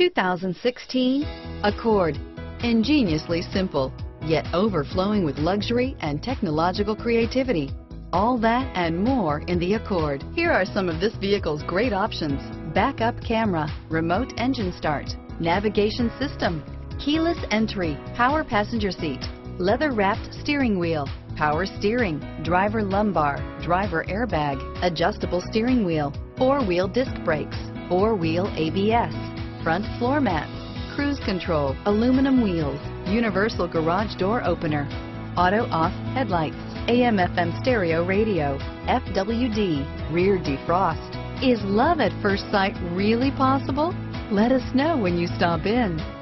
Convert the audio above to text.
2016 Accord. Ingeniously simple, yet overflowing with luxury and technological creativity. All that and more in the Accord. Here are some of this vehicle's great options. Backup camera, remote engine start, navigation system, keyless entry, power passenger seat, leather wrapped steering wheel, power steering, driver lumbar, driver airbag, adjustable steering wheel, four wheel disc brakes, four wheel ABS, front floor mats, cruise control, aluminum wheels, universal garage door opener, auto off headlights, AM FM stereo radio, FWD, rear defrost. Is love at first sight really possible? Let us know when you stop in.